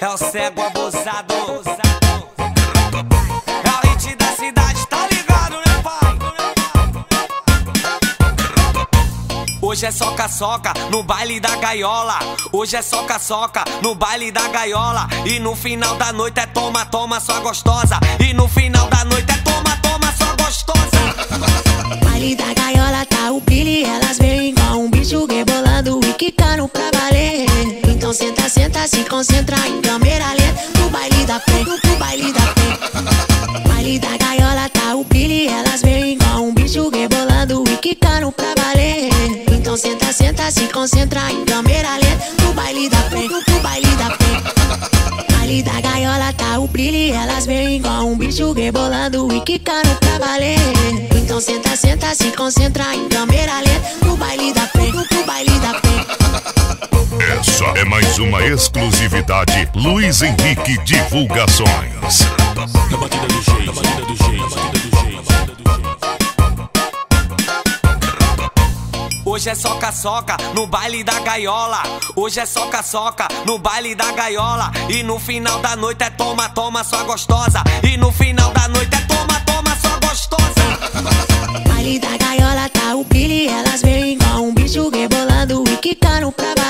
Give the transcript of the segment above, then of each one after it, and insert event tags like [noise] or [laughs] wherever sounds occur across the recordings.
É o cego abusado. É o hit da cidade, tá ligado, né, pai? Hoje é soca-soca no baile da gaiola. Hoje é soca-soca no baile da gaiola. E no final da noite é toma, toma, só gostosa. E no final da noite é toma, toma, só gostosa. Baile da gaiola tá o Billy, elas vêm igual um bicho rebolando e quicando pra. Senta, senta, se concentra em câmera lenta. No baile da frente, no baile da frente. Baile da gaiola tá o Billy, elas vêm igual um bicho rebolando e quicando pra valer. Então senta, senta, se concentra em câmera lenta. No baile da frente, no baile da frente. Baile da gaiola tá o brilho, elas vêm igual um bicho rebolando e quicando pra valer. Então senta, senta, se concentra em câmera lenta. No baile da frente, mais uma exclusividade Luiz Henrique Divulgações. Na batida do jeito, na batida do jeito, na batida do jeito, na batida do jeito. Hoje é soca-soca no baile da gaiola. Hoje é soca-soca no baile da gaiola. E no final da noite é toma, toma, só gostosa. E no final da noite é toma, toma, só gostosa. [laughs] Baile da gaiola tá o Billy, elas vêm igual um bicho rebolando e quicando pra valer.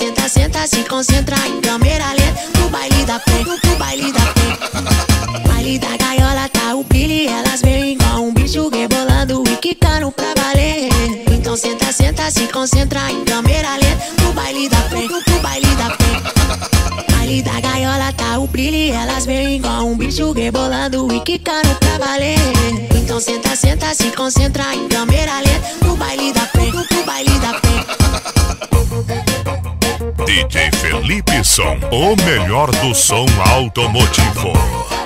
Senta, senta, se concentra em câmera lenta. No baile da frente, no baile da frente. Baile da gaiola tá o Billy, elas vêm igual um bicho rebolando e quicando pra valer. Então senta, senta, se concentra em câmera lenta. No baile da frente, no baile da frente. Baile da gaiola tá o brilho, elas vêm igual um bicho rebolando e quicando pra valer. Então senta, senta, se concentra em câmera lenta. No baile da frente, no baile da frente. DJ Felipe Som, o melhor do som automotivo.